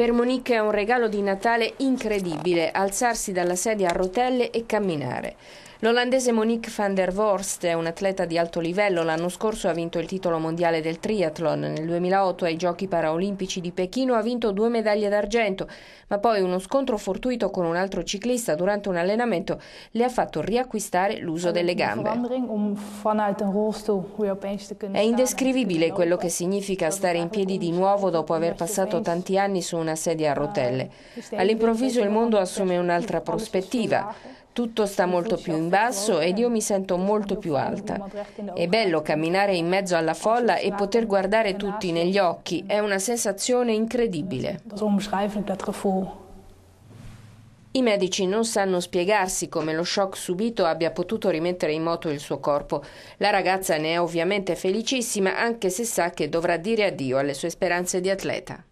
Per Monique è un regalo di Natale incredibile, alzarsi dalla sedia a rotelle e camminare. L'olandese Monique van der Vorst è un atleta di alto livello. L'anno scorso ha vinto il titolo mondiale del triathlon. Nel 2008 ai Giochi paraolimpici di Pechino ha vinto due medaglie d'argento, ma poi uno scontro fortuito con un altro ciclista durante un allenamento le ha fatto riacquistare l'uso delle gambe. È indescrivibile quello che significa stare in piedi di nuovo dopo aver passato tanti anni su una sedia a rotelle. All'improvviso il mondo assume un'altra prospettiva. Tutto sta molto più in basso ed io mi sento molto più alta. È bello camminare in mezzo alla folla e poter guardare tutti negli occhi, è una sensazione incredibile. I medici non sanno spiegarsi come lo shock subito abbia potuto rimettere in moto il suo corpo. La ragazza ne è ovviamente felicissima, anche se sa che dovrà dire addio alle sue speranze di atleta.